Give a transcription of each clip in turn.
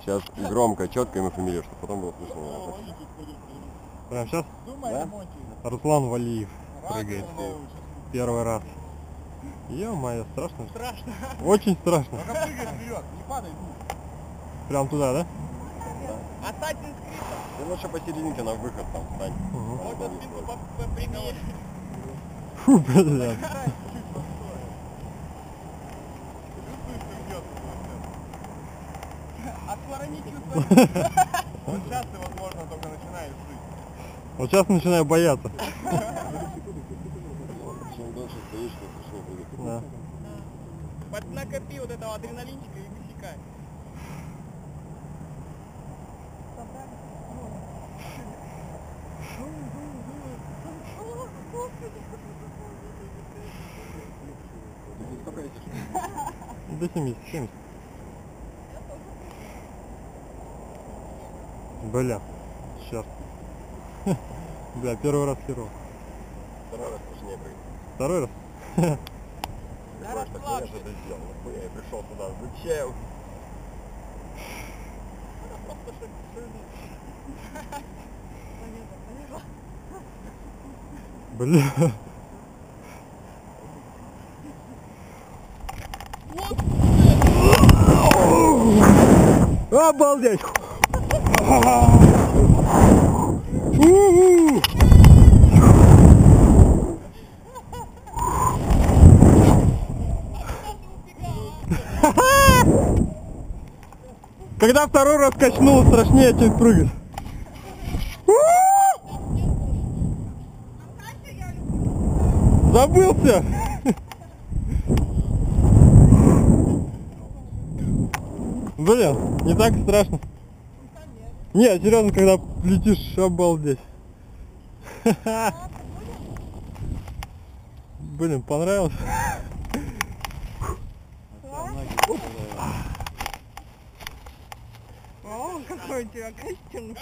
Сейчас громко, четко ему фамилию, чтобы потом было слышно. Прямо сейчас Да? Руслан Валиев прыгает. Первый раз. Ё-моё, страшно? Страшно. Очень страшно. Только прыгай вперед, не падай. Прям туда, да? Assassin's Creed. Ты лучше посерединке на выход там встань. Угу. Фу, блядь. Отклонить чувство. Вот сейчас ты, возможно, только начинаешь жить. Вот сейчас начинаю бояться. Чем дольше стоишь, тем прыгать. Да. Вот накопи вот этого адреналинчика и высекай. До 70, 70. Бля, черт. Бля, первый раз херово. Второй раз страшнее прыгать. Второй раз? Такое, что я же это сделал. Нахуя я пришел сюда. Зачем? Что Бля. Обалдеть! Когда второй раз качнул, страшнее, чем прыгать. Забылся! Блин, не так страшно. Нет, серьезно, когда летишь, обалдеть. Блин, понравилось? О, какой у тебя костюм.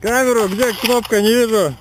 Камеру, где кнопка, не вижу.